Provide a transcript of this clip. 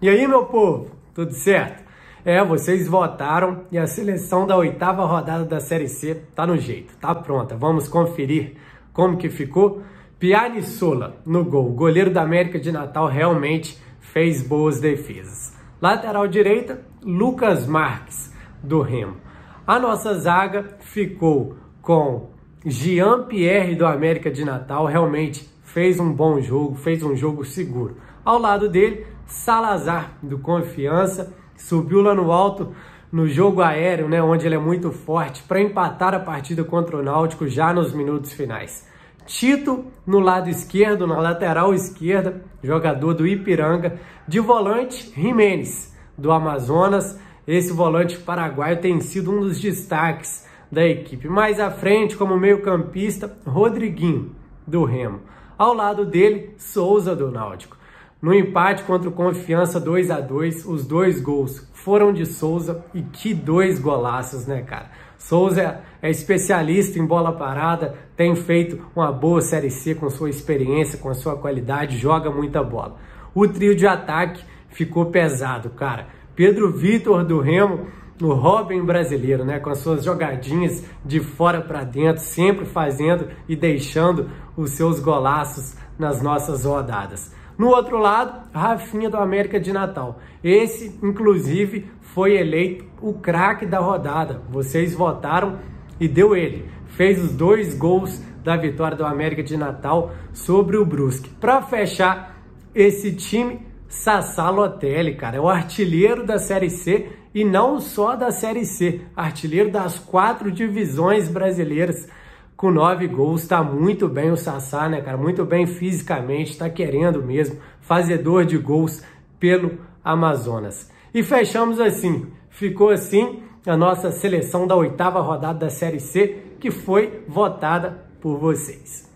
E aí, meu povo, tudo certo? É, vocês votaram e a seleção da oitava rodada da Série C tá no jeito, tá pronta. Vamos conferir como que ficou. Piani Sola no gol. Goleiro da América de Natal realmente fez boas defesas. Lateral direita, Lucas Marques do Remo. A nossa zaga ficou com Jean Pierre do América de Natal, realmente fez um bom jogo, fez um jogo seguro. Ao lado dele, Salazar do Confiança, subiu lá no alto no jogo aéreo, né, onde ele é muito forte, para empatar a partida contra o Náutico já nos minutos finais. Tito no lado esquerdo, na lateral esquerda, jogador do Ipiranga, de volante, Jimenez do Amazonas. Esse volante paraguaio tem sido um dos destaques da equipe. Mais à frente, como meio-campista, Rodriguinho do Remo. Ao lado dele, Souza do Náutico. No empate contra o Confiança 2 a 2 os dois gols foram de Souza e que dois golaços, né, cara? Souza é especialista em bola parada, tem feito uma boa Série C com sua experiência, com a sua qualidade, joga muita bola. O trio de ataque ficou pesado, cara. Pedro Vitor do Remo, o Robin brasileiro, né, com as suas jogadinhas de fora para dentro, sempre fazendo e deixando os seus golaços nas nossas rodadas. No outro lado, Rafinha do América de Natal. Esse, inclusive, foi eleito o craque da rodada. Vocês votaram e deu ele. Fez os dois gols da vitória do América de Natal sobre o Brusque. Para fechar esse time, Sassá Lotelli, cara, é o artilheiro da Série C e não só da Série C, artilheiro das quatro divisões brasileiras com nove gols, está muito bem o Sassá, né, cara? Muito bem fisicamente, está querendo mesmo, fazedor de gols pelo Amazonas. E fechamos assim, ficou assim a nossa seleção da oitava rodada da Série C, que foi votada por vocês.